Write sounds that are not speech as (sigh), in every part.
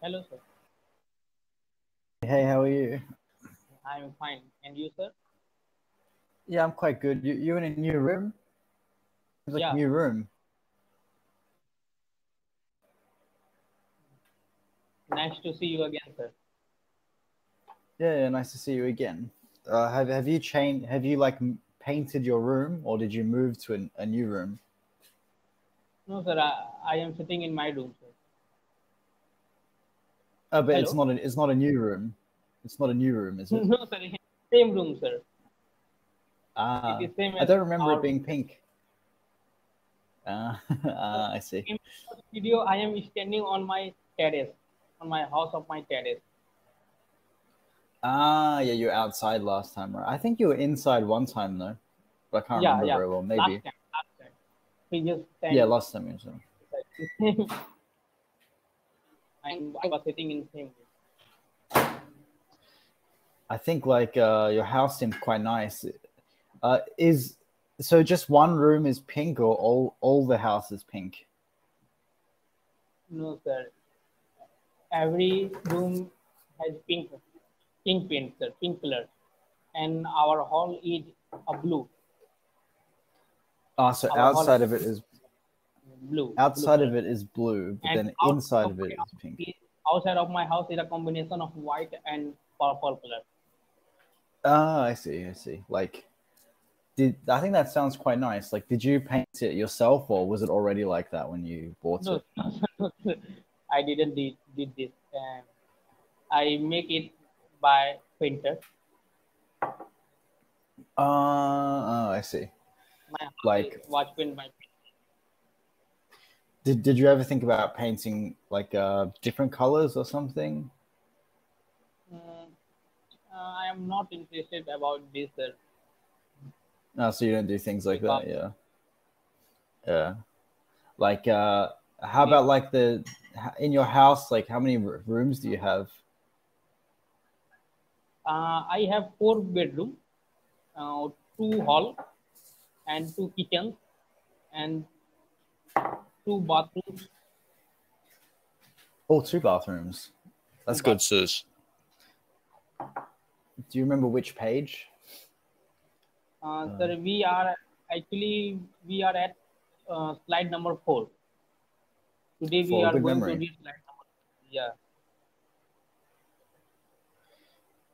Hello, sir. Hey, how are you? I'm fine. And you, sir? Yeah, I'm quite good. You you in a new room? It's like Yeah. a new room. Nice to see you again, sir. Yeah, yeah, nice to see you again. Uh, have have you changed? Have you like painted your room, or did you move to an, a new room? No, sir. I, I am sitting in my room, sir. Oh, but it's not a, it's not a new room. It's not a new room, is it? (laughs) No, sir. Same room, sir. Ah, I don't remember it being pink. Ah, (laughs) ah, I see. In video, I am standing on my terrace, on my house of my terrace. Ah, yeah, you were outside last time, right? I think you were inside one time though, but I can't Yeah, remember yeah. very well. Last Maybe. time, last time. Previous time. Yeah, last time you were. inside. (laughs) I'm, I was sitting in same room. I think like uh, your house seems quite nice. Uh, is so just one room is pink or all all the house is pink? No, sir. Every room has pink, pink paint, sir, pink color, and our hall is a blue, Ah, so Our outside of it is blue. outside blue of it is blue, but And then inside of it is pink. Outside of my house is a combination of white and purple color. Ah, I see, I see. Like, did I think that sounds quite nice? Like, did you paint it yourself, or was it already like that when you bought No, it? (laughs) I didn't did, did this. Um, I make it by painter. Ah, oh, I see. My Like- was painted by Did Did you ever think about painting like uh different colors or something? Mm, uh, I am not interested about this, sir. No, so you don't do things like that, yeah. Yeah. Like uh how about like the in your house like how many rooms do you have? Uh, I have four bedroom, uh, two hall, and two kitchens, and two bathrooms. Oh, two bathrooms. That's Two good, sis. Do you remember which page? Uh, sir, we are actually we are at uh, slide number four. Today we are going memory. to read slide number. Yeah.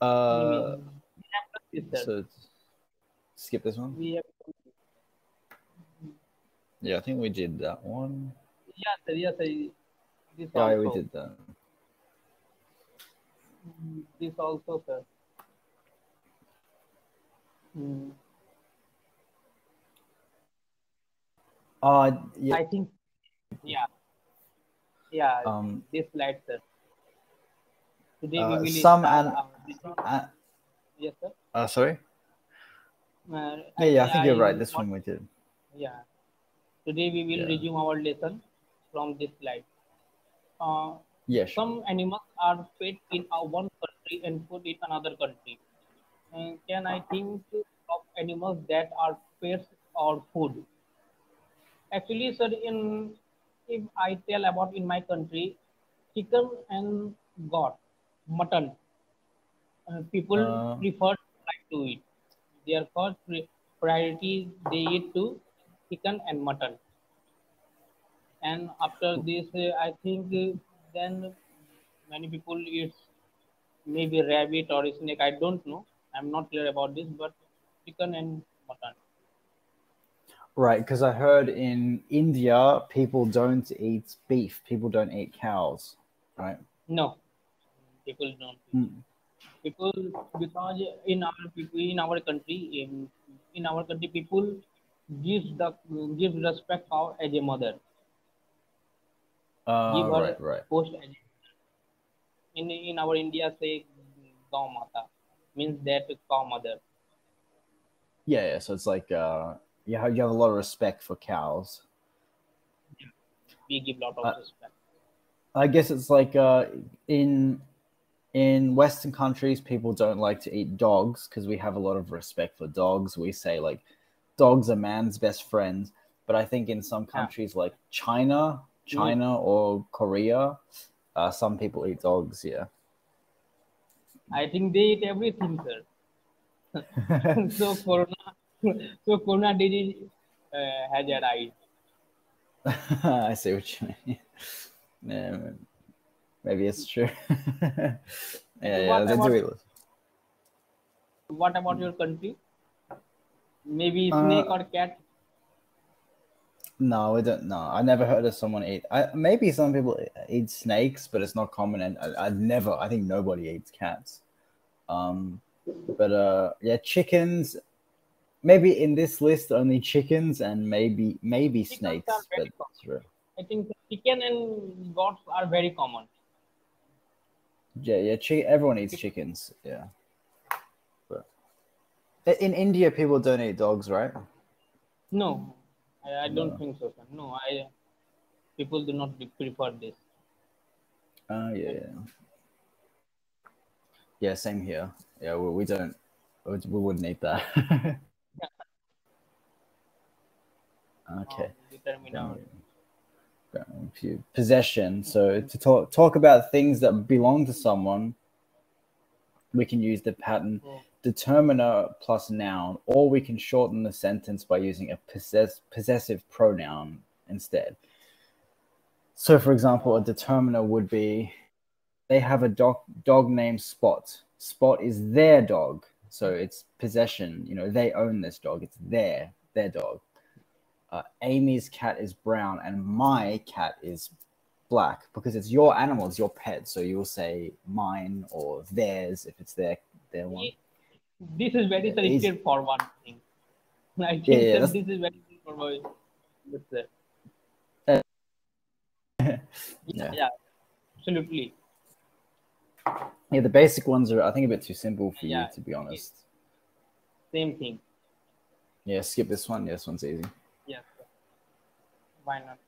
Uh we have done so skip this one. we have, Yeah, I think we did that one. yeah, sir. Yes, sir. This Yeah, also. we did that. This also, sir. Mm, Uh yeah. I think, yeah, yeah. Um this slide, sir. Today Uh, we will some start an- uh, yes, sir. uh sorry? Uh, Yeah, yeah, I think you're right. This one we did. Yeah. Today we will Yeah. resume our lesson from this slide. Uh, sure. some animals are fed in our one country and food in another country. Uh, can I think of animals that are pets or food? Actually, sir, in if I tell about in my country, chicken and goat, mutton, uh, people Uh. prefer like to eat. Their first pri- priority they eat to chicken and mutton. And after this, uh, I think uh, then many people eat maybe rabbit or snake. I don't know. I'm not clear about this, but chicken and mutton. Right, because I heard in India people don't eat beef. People don't eat cows. Right. No, people don't. Mm. People because in our people in our country in, in our country people gives the give respect of as a mother. Uh, give her right, right. post as in in our India say cow mata means that cow mother. Yeah, yeah. So it's like uh, you have you have a lot of respect for cows. We give lot of Uh, respect. I guess it's like uh, in in Western countries, people don't like to eat dogs because we have a lot of respect for dogs. We say like dogs are man's best friend. But I think in some Yeah. countries like China, China or Korea, Uh, some people eat dogs. Yeah. I think they eat everything, sir. (laughs) so corona, so corona disease uh, has arrived. (laughs) I see what you mean. (laughs) Yeah, maybe it's true. yeah, yeah, What they about- do. What about your country? Maybe Uh, snake or cat? No, I don't know. I never heard of someone eat. I, maybe some people eat snakes, but it's not common. And I, I've never. I think nobody eats cats. Um, but uh, yeah, chickens. Maybe in this list only chickens and maybe maybe Chickens snakes. But. I think chicken and goats are very common. yeah, yeah. Chi- everyone eats chickens. Yeah. In India, people don't eat dogs, right? No, I, I don't No. think so. Sir. No, I people do not prefer this. Oh yeah, yeah. Yeah, same here. Yeah, we, we don't. We, we wouldn't eat that. (laughs) okay. Um, Possession. So to talk talk about things that belong to someone, we can use the pattern Oh. Determiner plus noun, or we can shorten the sentence by using a possess, possessive pronoun instead. So, for example, a determiner would be they have a dog dog named Spot. Spot is their dog, so it's possession. You know, they own this dog. It's their their dog. Uh, Amy's cat is brown, and my cat is black because it's your animal, it's your pet. So you will say mine or theirs if it's their their one. This is very selective for one thing. (laughs) I think Yeah, yeah, this is very for Yes, (laughs) sir. Yeah. yeah, absolutely. Yeah, the basic ones are I think a bit too simple for Yeah, you to be honest. Same thing. Yeah, skip this one. Yeah, this one's easy. Yes. sir. Why not?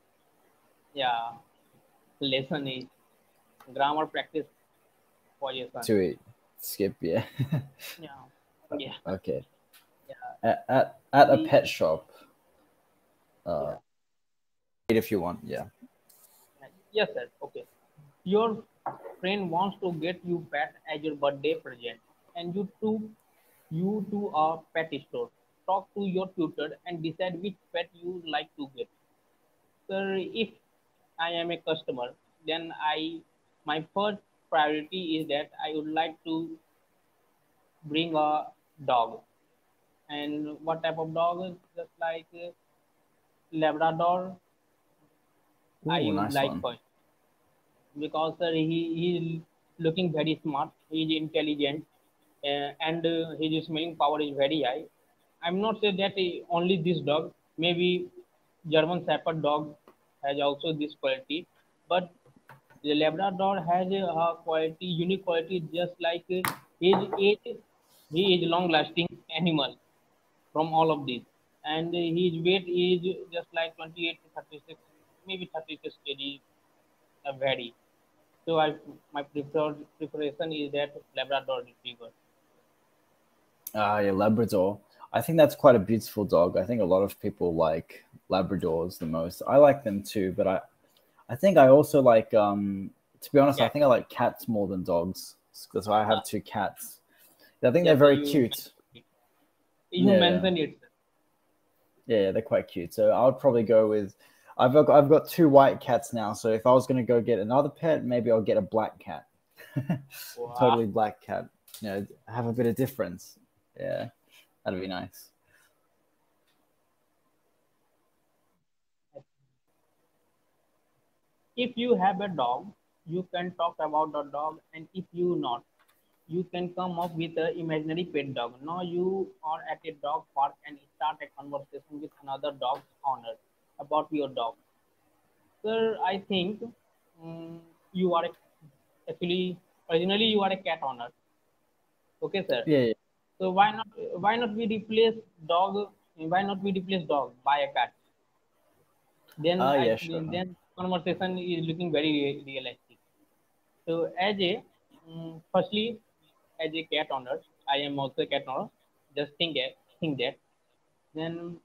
Yeah. Lesson is grammar practice for your son. To it. Skip, yeah. (laughs) Yeah. Yeah. okay. Yeah. At, at at a pet shop. Uh if you want, yeah. Yes, sir. Okay. Your friend wants to get you pet as your birthday present, and you two, you to a pet store. Talk to your tutor and decide which pet you like to get. Sir, if I am a customer, then I my first priority is that I would like to bring a dog. And what type of dog is just like Labrador, I Ooh, would nice like one. because sir, he he looking very smart. He is intelligent, uh, and uh, his smelling power is very high. I'm not saying that only this dog. Maybe German Shepherd dog has also this quality, but the Labrador has a, quality, unique quality, just like his age. He is a long-lasting animal from all of these, and his weight is just like 28 to 36, maybe 36 kg uh, vary. So I my preferred preparation is that Labrador Retriever. Ah, yeah, Labrador. I think that's quite a beautiful dog. I think a lot of people like Labradors the most. I like them too, but I, I think I also like. Um, to be honest, I think I like cats more than dogs. That's why I have two cats. I think Yeah, they're very you- cute. You Yeah. mentioned it. Yeah, they're quite cute. So I would probably go with. I've got I've got two white cats now. So if I was gonna go get another pet, maybe I'll get a black cat. (laughs) Wow. totally black cat. You know, have a bit of difference. Yeah, that'd be nice. If you have a dog, you can talk about the dog, and if you not, you can come up with an imaginary pet dog. Now you are at a dog park and start a conversation with another dog owner about your dog. Sir, I think mm, you are actually originally you are a cat owner. Okay, sir. Yeah, yeah. So why not why not we replace dog? Why not we replace dog by a cat? Then Ah, I, sure. then conversation is looking very realistic. So as a mm, firstly as a cat owner, I am also a cat owner. Just think think that. Then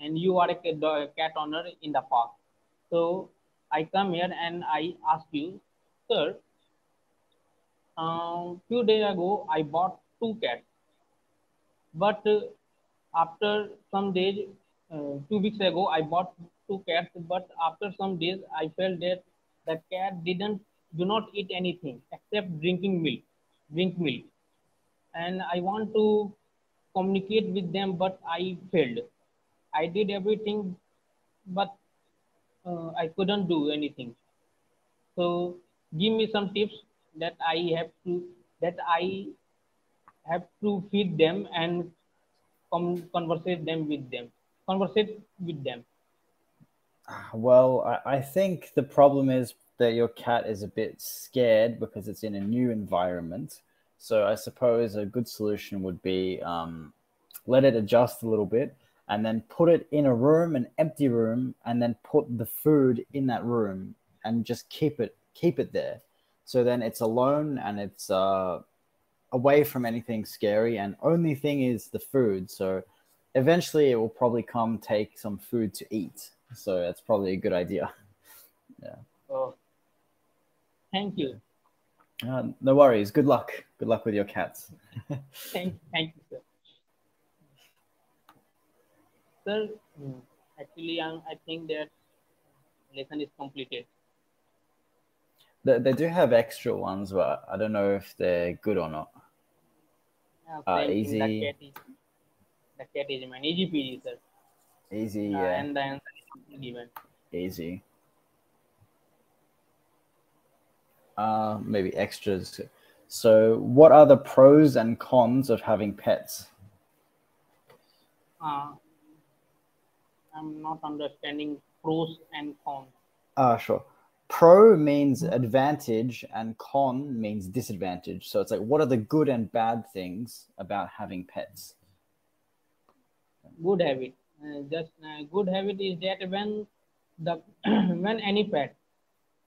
and you are a cat owner in the park. So I come here and I ask you, Sir, um, few days ago I bought two cats, but uh, after some days, uh, two weeks ago I bought two cats, but after some days I felt that the cat didn't do not eat anything except drinking milk, milk, and I want to communicate with them, but I failed. I did everything, but uh, I couldn't do anything. So give me some tips that I have to that I have to feed them and com- conversate them with them, conversate with them. Well, I, I think the problem is that your cat is a bit scared because it's in a new environment. So I suppose a good solution would be um, let it adjust a little bit and then put it in a room, an empty room, and then put the food in that room and just keep it keep it there. So then it's alone and it's uh, away from anything scary, and only thing is the food. So eventually, it will probably come take some food to eat. So that's probably a good idea. (laughs) Yeah. Thank you, Uh, no worries. Good luck. Good luck with your cats. (laughs) thank, thank you, sir. Sir, mm, actually, i I think that lesson is completed. they, they do have extra ones, but I don't know if they're good or not. Uh, Uh, easy. The cat is the cat is man easy peasy, sir. Easy, Uh, yeah. and the answer is given. Easy. Uh, maybe extras. So, what are the pros and cons of having pets? Uh, I'm not understanding pros and cons. Ah, sure. Pro means advantage and con means disadvantage. So it's like, what are the good and bad things about having pets? Good habit. Uh, just uh, good habit is that when the (clears throat) when any pet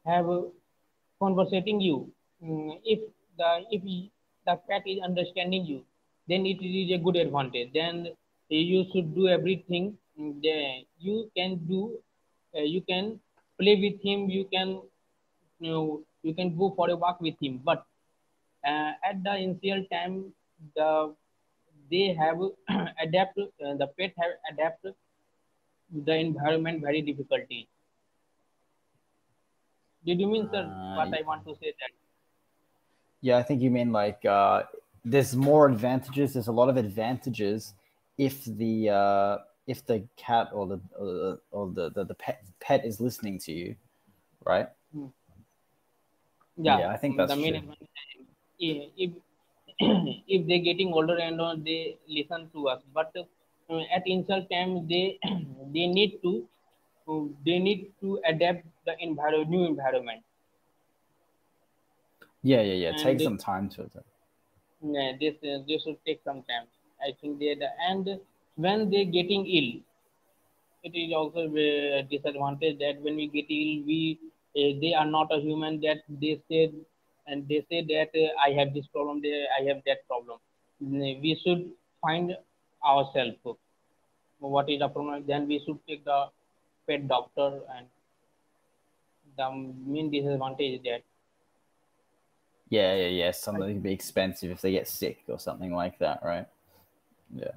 have uh, conversating you, mm, if the if the pet is understanding you, then it is a good advantage. Then you should do everything. mm, the- You can do. Uh, you can play with him. You can you know you can go for a walk with him. But uh, at the initial time, the they have (clears throat) adapt uh, the pet have adapted the environment very difficulty. Did you mean, sir, Uh, what I want to say that? Yeah, I think you mean like uh, there's more advantages. There's a lot of advantages if the uh, if the cat or the or the, or the, the, the pet pet is listening to you, right? Yeah, Yeah, I think the that's main true. if (clears throat) if they're getting older and all, they listen to us. But uh, at initial time, they (clears throat) they need to uh, they need to adapt the environment, new environment. Yeah, yeah, yeah. And Take they- some time to it. Yeah, this uh, this should take some time. I think they the, and when they getting ill, it is also a disadvantage that when we get ill, we uh, they are not a human that they say and they say that uh, I have this problem, they, I have that problem. We should find ourselves what is the problem. Then we should take the pet doctor and Um, the main disadvantage is that Yeah, yeah, yeah. Something could be expensive if they get sick or something like that, right? Yeah.